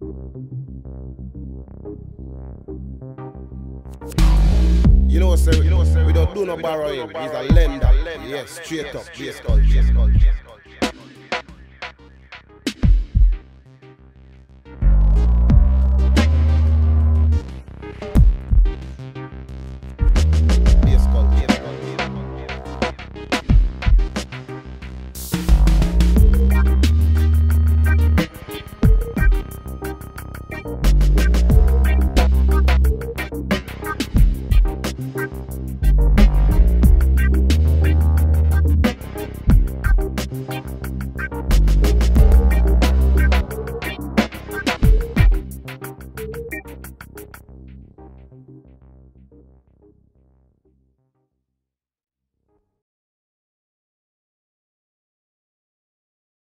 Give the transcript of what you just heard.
You know what, sir? You know what, sir? We don't do no borrowing. He's a lender. Yes, straight up. Yes, called. Yes, called. Yes, called.